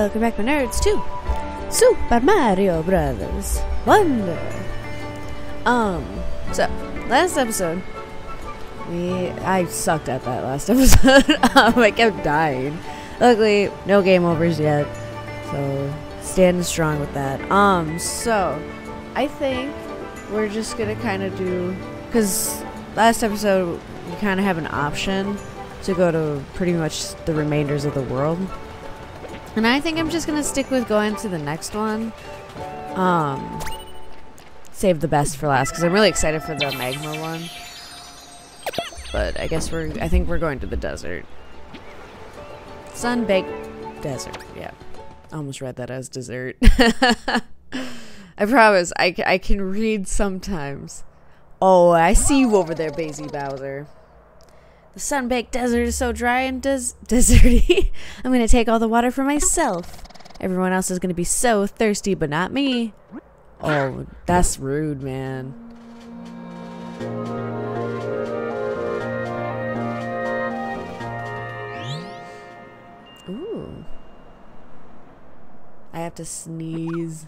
Welcome back, my nerds, to Super Mario Brothers Wonder. Um, so last episode, we I sucked at that last episode. um, I kept dying. Luckily, no game overs yet, so standing strong with that. Um, so I think we're just gonna kind of do because last episode we kind of have an option to go to pretty much the remainders of the world. And I think I'm just gonna stick with going to the next one. Um, save the best for last because I'm really excited for the magma one. But I guess we're. I think we're going to the desert. Sun baked desert. Yeah, I almost read that as dessert. I promise. I, I can read sometimes. Oh, I see you over there, Basie Bowser. The sun-baked desert is so dry and des deserty. I'm gonna take all the water for myself. Everyone else is gonna be so thirsty, but not me. Oh, that's rude, man. Ooh. I have to sneeze.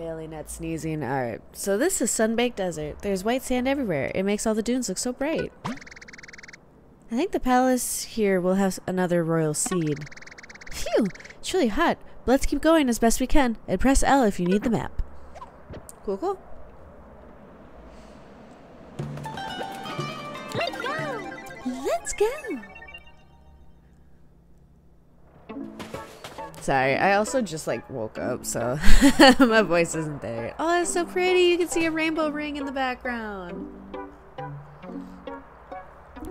Failing at sneezing. Alright, so this is Sunbaked Desert. There's white sand everywhere. It makes all the dunes look so bright. I think the palace here will have another royal seed. Phew! It's really hot. But let's keep going as best we can. And press L if you need the map. Cool, cool. Let's go! Let's go! Sorry, I also just like woke up, so my voice isn't there. Oh, that's so pretty. You can see a rainbow ring in the background.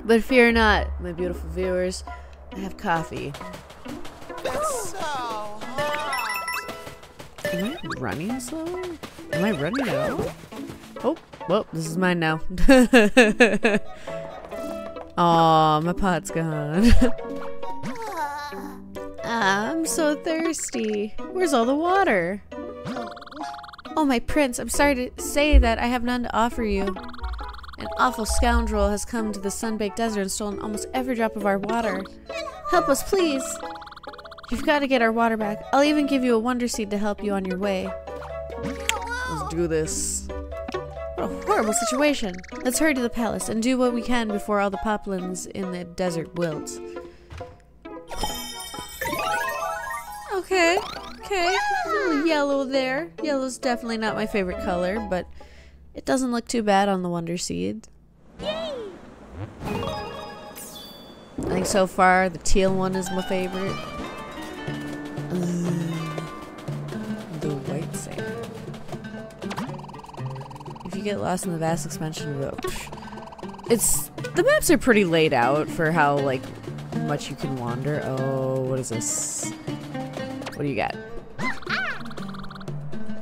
But fear not, my beautiful viewers. I have coffee. It's so hot! Am I running slow? Am I running at all? Oh, well, this is mine now. Aw, my pot's gone. I'm so thirsty. Where's all the water? Oh, my prince, I'm sorry to say that I have none to offer you. An awful scoundrel has come to the sun-baked desert and stolen almost every drop of our water. Help us, please! You've got to get our water back. I'll even give you a wonder seed to help you on your way. Let's do this. What a horrible situation. Let's hurry to the palace and do what we can before all the poplins in the desert wilt. Okay, okay. Yellow there. Yellow's definitely not my favorite color, but it doesn't look too bad on the Wonder Seed. I think so far the teal one is my favorite. The white sand. If you get lost in the vast expansion of the it's the maps are pretty laid out for how like much you can wander. Oh, what is this? What do you got?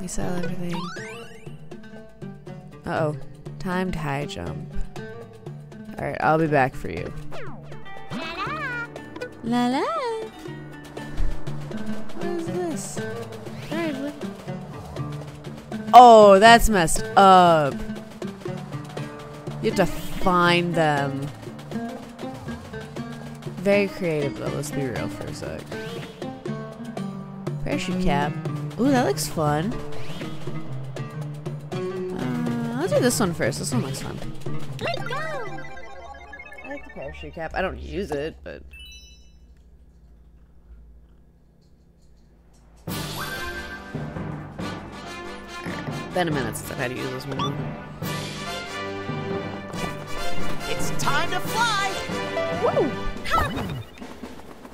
We sell everything. Uh oh. Timed high jump. Alright, I'll be back for you. La la! What is this? Alright. Oh, that's messed up. You have to find them. Very creative though, let's be real for a sec. Parachute cap. Ooh, that looks fun. Uh, I'll do this one first. This one looks fun. Let's go! I like the parachute cap. I don't use it, but. Alright, Been a minute since I've had to use this one. It's time to fly! Woo!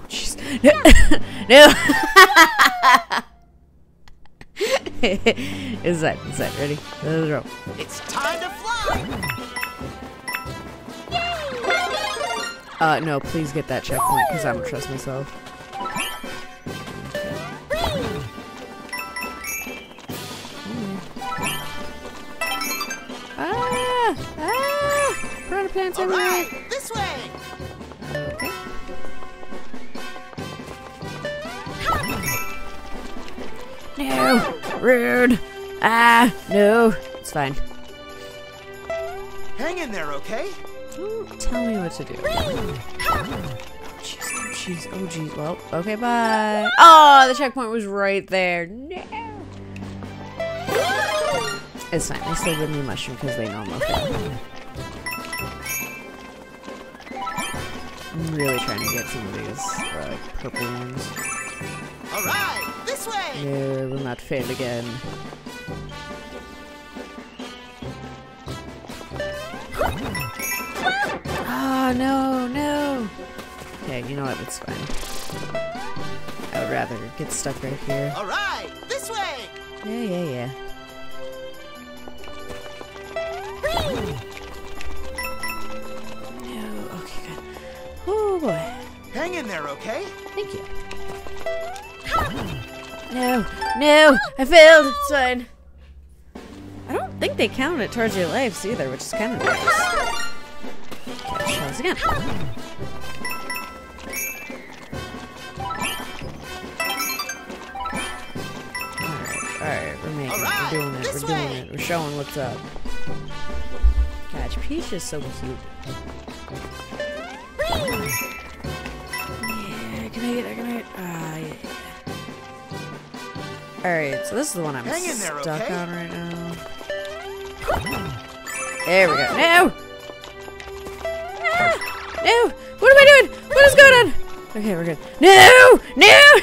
Jeez. no! is that is that ready? Let's go. It's time to fly! Uh, no, please get that checkpoint because I don't trust myself. Ah! Ah! Piranha plants everywhere! Rude! Ah! No! It's fine. Hang in there, okay? Don't tell me what to do. Jeez. jeez. Oh, jeez. Well, okay, bye. Oh, the checkpoint was right there. No. It's fine. They still give me mushroom because they know I'm okay. I'm really trying to get some of these uh, purple ones. All right, this way. No, will not fail again. Ah, no, no. Okay, you know what? It's fine. I would rather get stuck right here. All right, this way. Yeah, yeah, yeah. No, okay, good. Oh boy. Hang in there, okay? Thank you. No, no, I failed. It's fine. I don't think they count it towards your lives either, which is kind of nice. This again. Alright, we're making it, we're doing it, we're doing it, we're showing what's up. Gosh, Peach is so cute. Yeah, I can make it, I Alright, so this is the one I'm there, stuck okay? on right now. There we go. No! Ah, no! What am I doing? What is going on? Okay, we're good. No! No!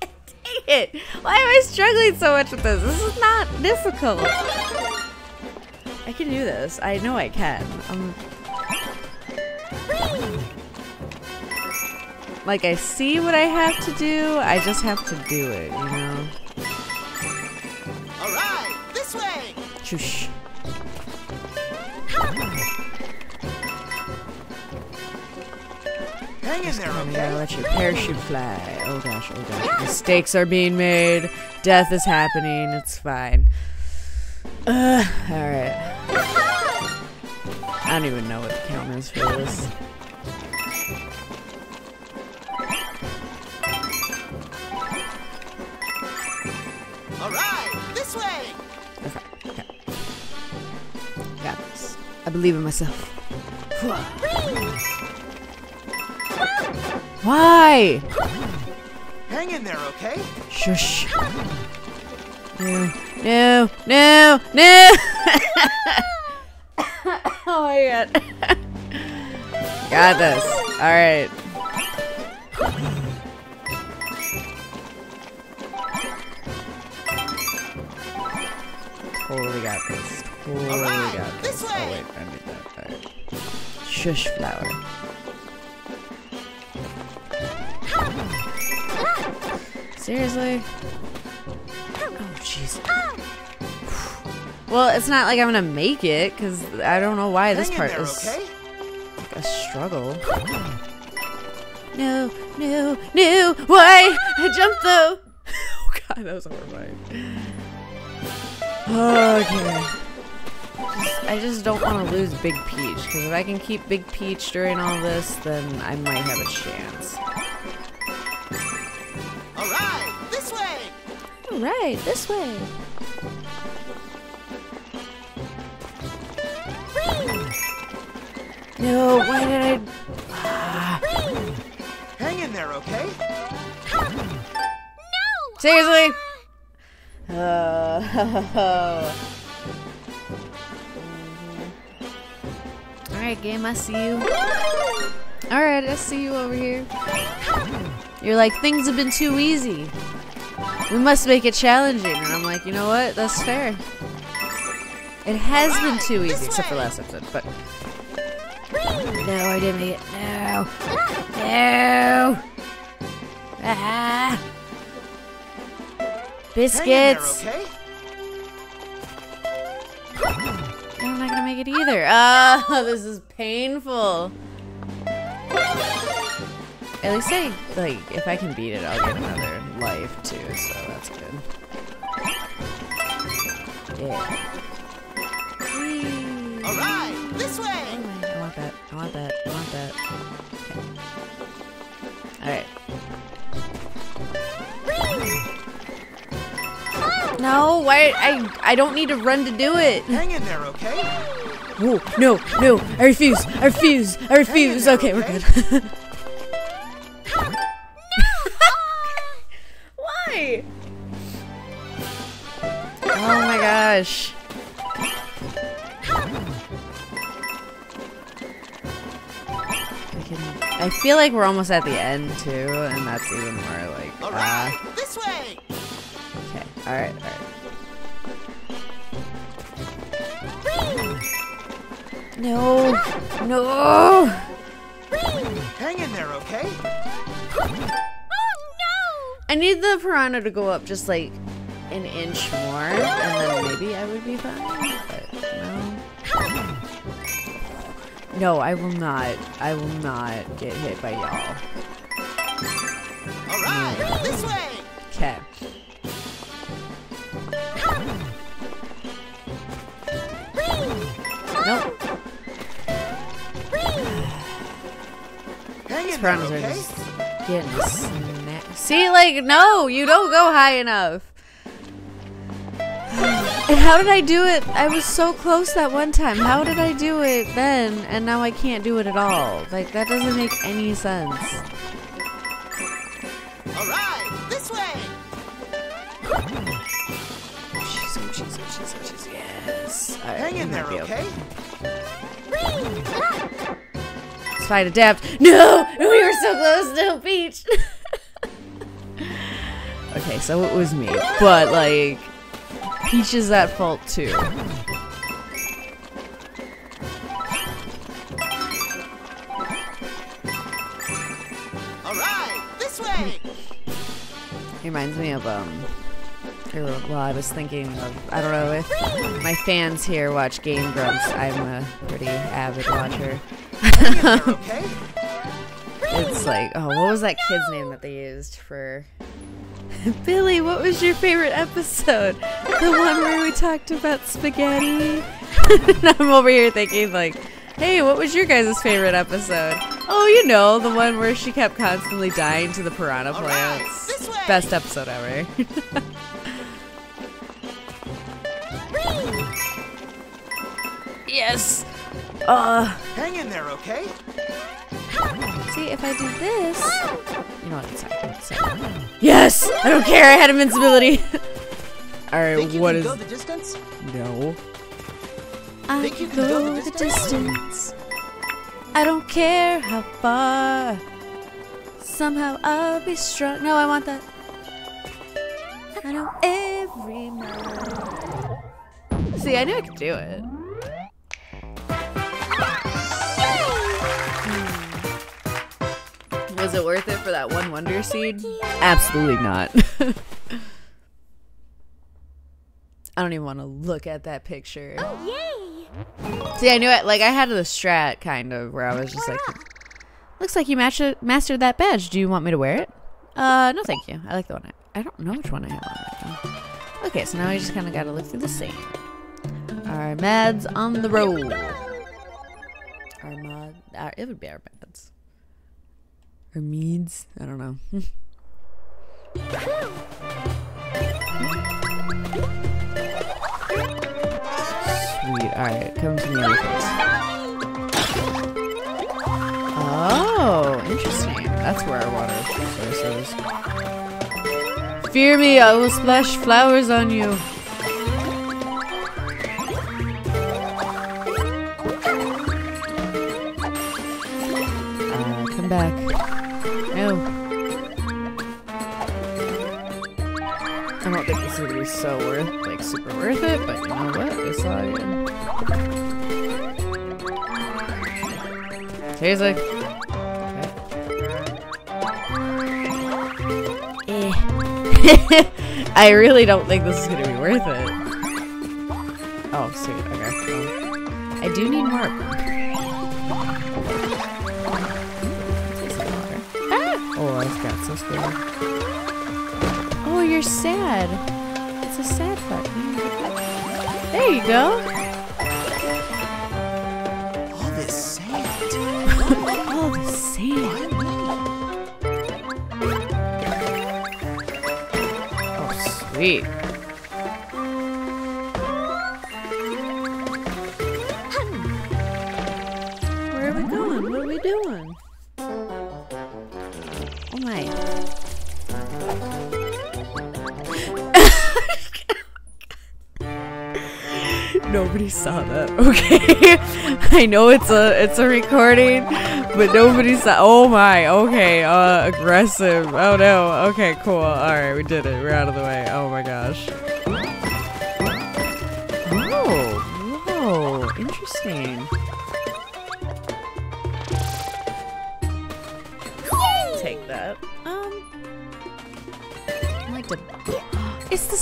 Dang it! Why am I struggling so much with this? This is not difficult. I can do this. I know I can. Um, like I see what I have to do. I just have to do it. You know. All right, this way. Shush. Hang in there, okay? let your parachute fly. Oh gosh, oh gosh. Mistakes are being made. Death is happening. It's fine. Uh, alright. I don't even know what the count is for this. Believe in myself. Why? Hang in there, okay? Shush. No, no, no, no! oh my god. Got this. Alright. Totally got this. Totally Alright, got this this. way. Oh wait, I need that. Alright. Shush flower. Seriously? Oh, jeez. Well, it's not like I'm gonna make it, because I don't know why this part there, is okay? a struggle. No, no, no! Why? I jumped though! Oh god, that was horrifying. Okay. I just don't want to lose Big Peach, because if I can keep Big Peach during all this, then I might have a chance. All right, this way. Alright, this way. No, why did I... Ah, Hang in there, okay? No! seriously? Uh, Alright, game, I see you. Alright, I see you over here. You're like, things have been too easy. We must make it challenging. And I'm like, you know what? That's fair. It has been too easy, except for last episode, but. No, I didn't make it. No. No. Ah. In there, Biscuits. okay? I'm not gonna make it either. Ah, this is painful. At least I, like, if I can beat it, I'll get another life too, so that's good. Yeah. Whee. All right, this way. I want that. I want that. I want that. Okay. Alright. No, why? I I don't need to run to do it. Hang in there, okay? Whoa, no, no, I refuse, I refuse, I refuse. Okay, we're good. Why? Oh my gosh. I feel like we're almost at the end too, and that's even more like. Uh, all right, uh, this way. Okay. All right. All right. No. No. Hang in there, okay? I need the piranha to go up just like an inch more, and then maybe I would be fine. But no. No, I will not. I will not get hit by y'all. All right, this way. Okay. Hang in there, Piranhas are okay? just getting sna- See, like, no, you don't go high enough. And how did I do it? I was so close that one time. How did I do it then, and now I can't do it at all? Like, that doesn't make any sense. All right, this way. Jeez, oh, jeez, oh, jeez, oh, jeez, yes. All right, Hang in there, be okay? It's fine, adapt. No! We were so close, no, Peach! okay, so it was me. But, like, Peach is at fault too. All right, this way. reminds me of um well I was thinking of I don't know if my fans here watch Game Grumps. I'm a pretty avid watcher. Hang in there, okay? It's like oh what was that kid's name that they used for Billy, what was your favorite episode? The one where we talked about spaghetti? I'm over here thinking like Hey, what was your guys' favorite episode? Oh, you know, the one where she kept constantly dying to the piranha plants. way. Best episode ever. yes. Uh, Hang in there, okay? see if I do this. You know what? It's fine. It's fine. Yes. I don't care. I had invincibility. Alright, what is. you What can is? go the? No. I Think you can can go go the the distance. I don't care how far. Somehow I'll be strong. No, I want that. I know every mile. See, I knew I could do it. Was it worth it for that one wonder seed? Absolutely not. I don't even want to look at that picture. Oh, yay! See, I knew it. Like, I had the strat kind of where I was just like, looks like you match mastered that badge. Do you want me to wear it? Uh, no, thank you. I like the one. I, I don't know which one I have on right now. Okay, so now we just kind of got to look through the same. Our meds on the road. Our mod. Our, it would be our mads. Or meads. I don't know. Sweet. Alright, come to me with it. Oh, interesting. That's where our water source is. Fear me, I will splash flowers on you. Uh, come back. Don't think this would be so worth, like, super worth it, but you know what? We saw it again. Seriously? Eh. I really don't think this is gonna be worth it. Oh, sweet. Okay. Well, I do need more. Ah! Oh, I've got some scared. You're sad. It's a sad part. There you go. All this sand. Oh, the sand. Oh, sweet. Where are we going? What are we doing? Oh my. Nobody saw that. Okay. I know it's a it's a recording, but nobody saw. Oh my. Okay. Uh, aggressive. Oh no. Okay. Cool. All right. We did it. We're out of the way. Oh my gosh. Oh. Whoa. Interesting. Take that. Um. I like to. It's the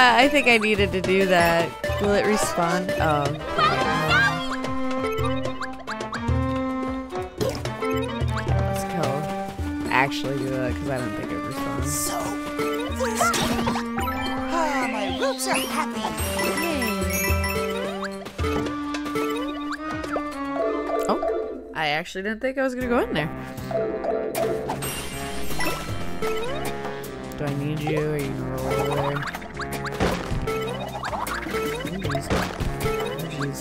I think I needed to do that. Will it respawn? Oh. Let's go. Actually do that because I don't think it responds. So. Ah, my roots are happy. Oh, I actually didn't think I was gonna go in there. Do I need you? Are you gonna roll over there? Oh, jeez.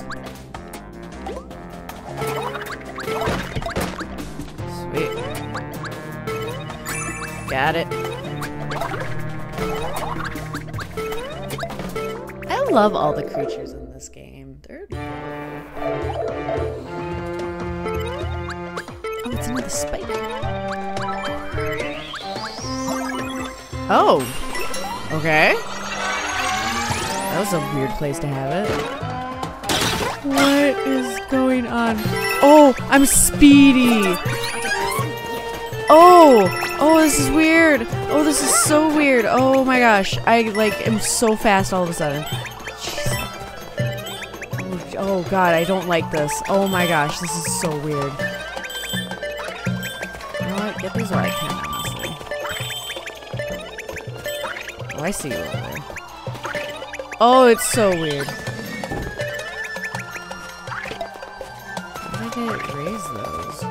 Sweet. Got it. I love all the creatures in this game. They're Oh, it's another spider. Oh. Okay. That was a weird place to have it. What is going on? Oh, I'm speedy. Oh, oh, this is weird. Oh, this is so weird. Oh my gosh, I like am so fast all of a sudden. Jeez. Oh, god, I don't like this. Oh my gosh, this is so weird. You know what? Get these while I can, honestly. Oh, I see you. Oh, it's so weird. How did I raise those?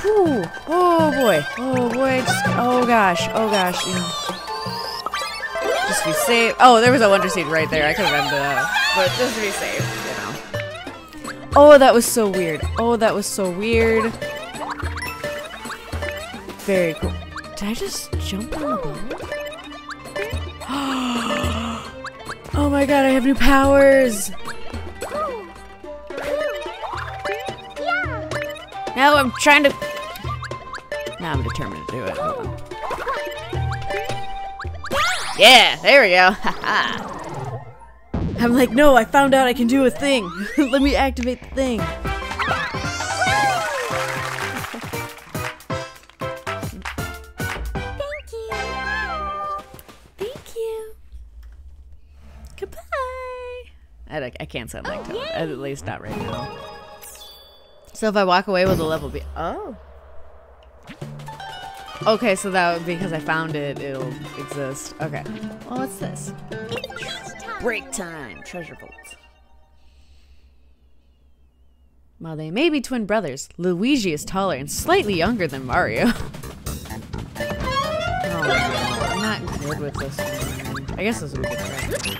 Whew. Oh boy. Oh boy. Just, oh gosh. Oh gosh. You know. Just be safe. Oh, there was a wonder seed right there. I could have ended that. But just to be safe, you know. Oh, that was so weird. Oh, that was so weird. Very cool. Did I just jump on the ball? Oh my god, I have new powers! Now I'm trying to. Now I'm determined to do it. Yeah, there we go. I'm like, no, I found out I can do a thing. Let me activate the thing. Can't sound like Toad. At least not right now. So if I walk away with a level B. Oh. Okay, so that because I found it, it'll exist. Okay. Well, what's this? Break time. Treasure vault. While they may be twin brothers, Luigi is taller and slightly younger than Mario. oh, I'm not good with this one. I guess this would be good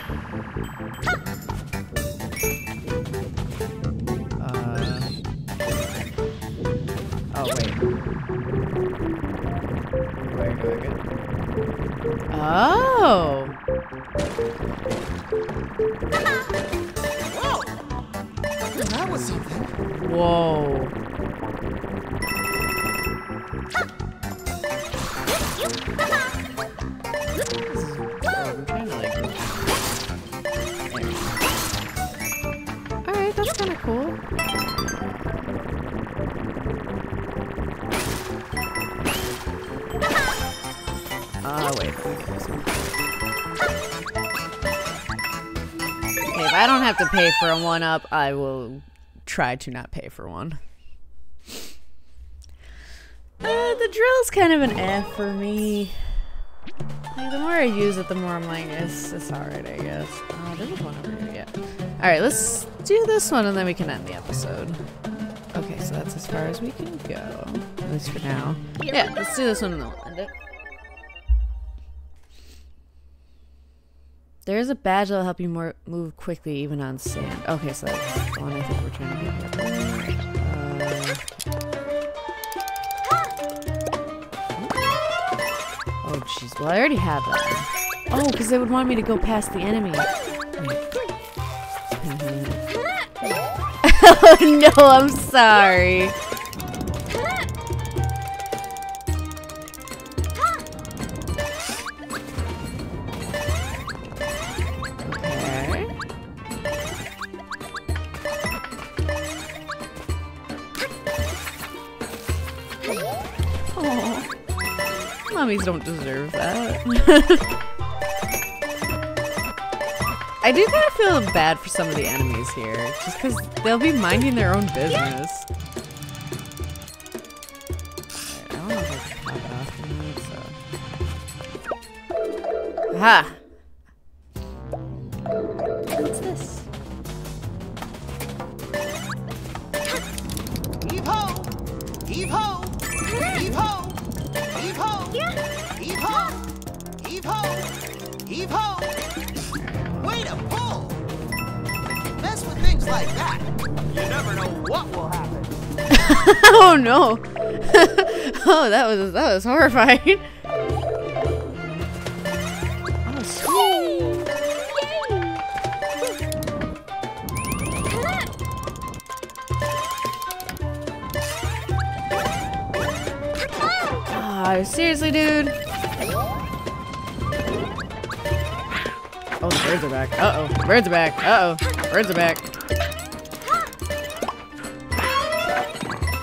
Oh! Whoa! That was something. Whoa. Alright, that's kind of cool. Wait. Okay, if I don't have to pay for a one up, I will try to not pay for one. Uh, the drill's kind of an F for me. Like, the more I use it, the more I'm like, it's, it's alright, I guess. Oh, there was one over here, yeah. Alright, let's do this one and then we can end the episode. Okay, so that's as far as we can go. At least for now. Yeah, let's do this one and then we'll end it. There is a badge that'll help you more move quickly even on sand. Okay, so that's the one I think we're trying to get here. Uh, oh, jeez. Well, I already have that one. Oh, because they would want me to go past the enemy. oh, no, I'm sorry. Don't deserve that. I do kind of feel bad for some of the enemies here, just because they'll be minding their own business. Alright, I don't know if I can pop it off the need, so. Aha! What's this? Heave ho! Heave ho! Heave ho! Way to pull! Mess with things like that. You never know what will happen. oh no! oh, that was that was horrifying. Oh, sweet. Ah, seriously, dude. The birds are back. Uh oh, birds are back.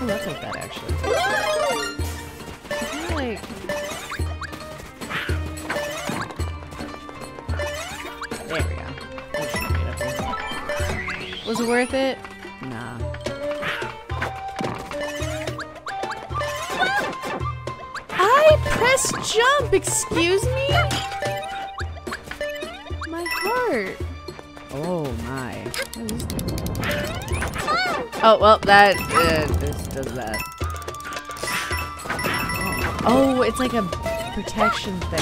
Oh, that's actually. Like there we go. Was it worth it? Nah. I pressed jump. Excuse me. Heart. Oh my. Oh well, that uh, this does that. Oh, it's like a protection thing.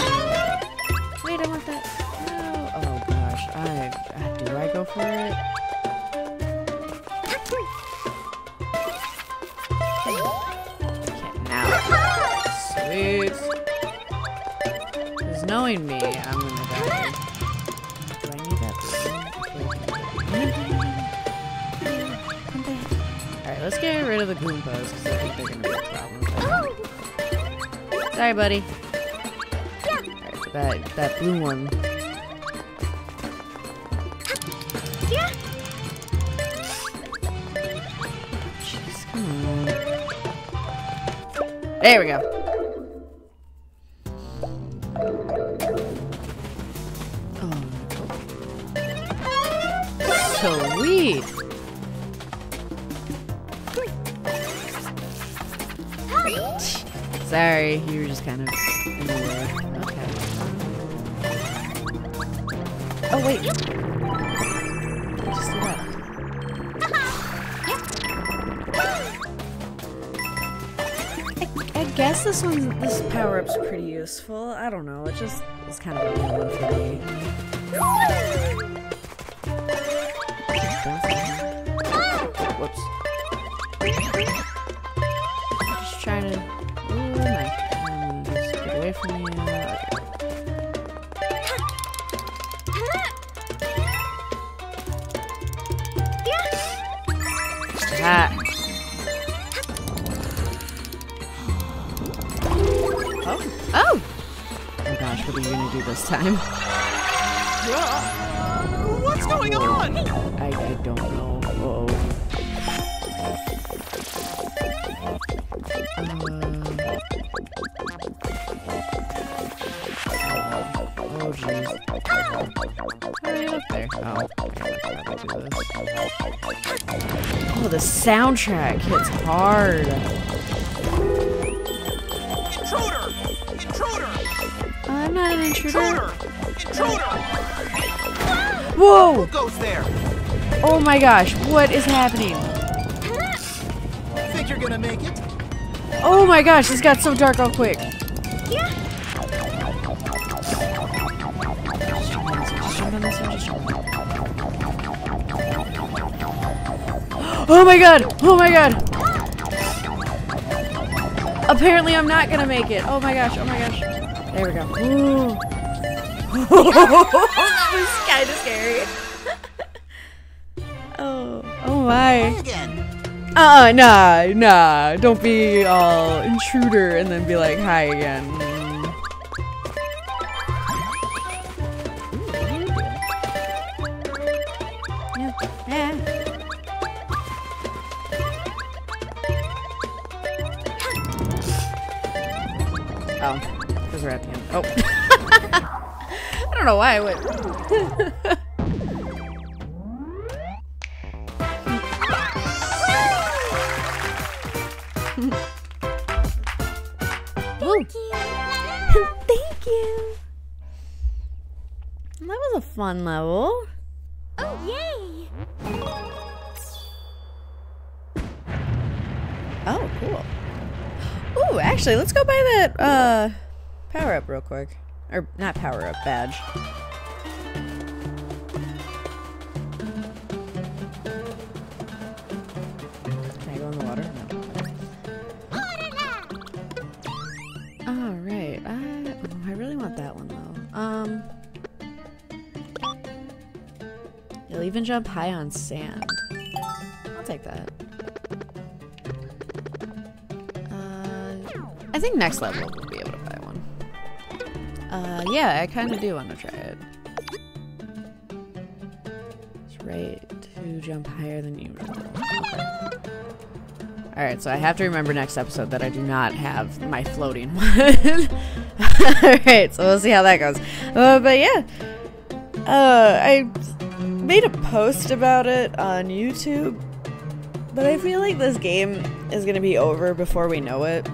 Wait, I want that. No. Oh gosh, I uh, do I go for it? Okay, now. Sweet. Because knowing me, I'm let's get rid of the Goombas, because I think they're gonna be a problem. Sorry, buddy. That, that blue one. There we go. Power up's pretty useful. I don't know. It just is kind of a new one for me. Whoops. Just trying to. Ooh, my. Um, just get away from you. What are you gonna do this time? What's going on? I, I don't know. Uh-oh. Uh, oh jeez. Hurry up there. Oh, I gotta try to do this. Oh, the soundtrack hits hard. I'm not an intruder. Intruder! Intruder! Whoa! Who goes there? Oh my gosh, what is happening? Think you're gonna make it? Oh my gosh, this got so dark real quick. Oh my god! Oh my god! Apparently I'm not gonna make it. Oh my gosh, oh my gosh. There we go. Ooh. that was kind of scary. oh, oh my. Again. Uh, nah, nah. Don't be all intruder and then be like, hi again. Because at the end. Oh. I don't know why I went. Thank you. Thank you. That was a fun level. Oh, yay! Oh, cool. Ooh, actually, let's go buy that uh power up real quick. Or not power up, badge. Can I go in the water? No. Alright. I, oh, I really want that one though. Um You'll even jump high on sand. I'll take that. Uh, I think next level Uh, yeah, I kind of do want to try it. It's right to jump higher than you Okay. Alright, so I have to remember next episode that I do not have my floating one. Alright, so we'll see how that goes. Uh, but yeah, uh, I made a post about it on YouTube, but I feel like this game is gonna be over before we know it.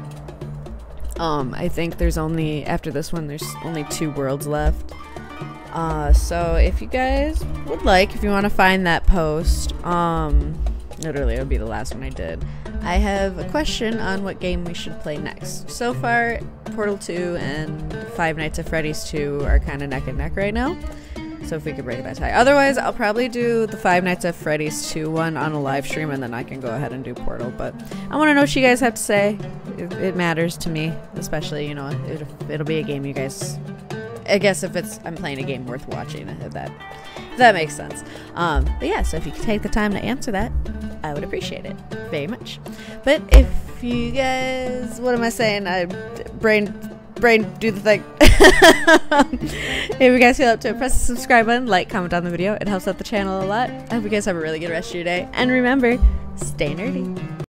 Um, I think there's only after this one, there's only two worlds left. Uh, so if you guys would like, if you want to find that post, um, literally it would be the last one I did. I have a question on what game we should play next. So far, Portal 2 and Five Nights at Freddy's 2 are kind of neck and neck right now. So if we could break that tie. Otherwise, I'll probably do the Five Nights at Freddy's 2 one on a live stream and then I can go ahead and do Portal. But I want to know what you guys have to say. It, it matters to me, especially, you know, it, it'll be a game you guys. I guess if it's I'm playing a game worth watching, if that if that makes sense. Um, but yeah, so if you could take the time to answer that, I would appreciate it very much. But if you guys, what am I saying? I brain brain do the thing. if you guys feel up to it, press the subscribe button, like, comment on the video. It helps out the channel a lot. I hope you guys have a really good rest of your day. And remember, stay nerdy.